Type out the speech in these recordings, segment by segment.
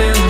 coming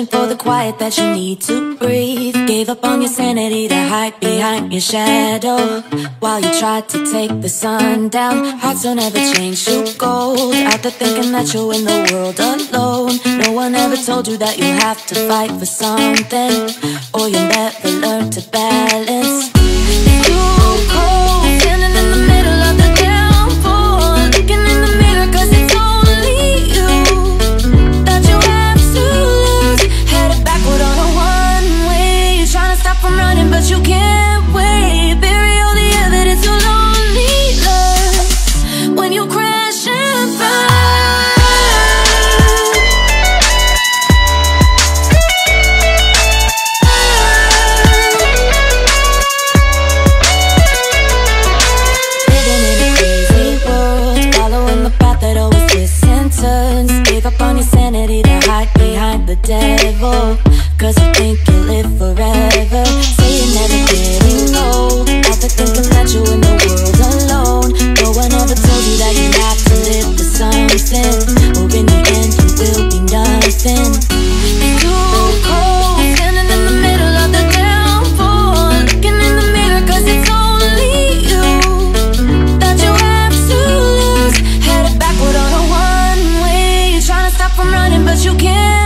Searching for the quiet that you need to breathe. Gave up on your sanity to hide behind your shadow. While you tried to take the sun down, hearts don't ever change to gold. There thinking that you'll in the world alone. No one ever told you that you have to fight for something, or you'll never learn to balance but you can't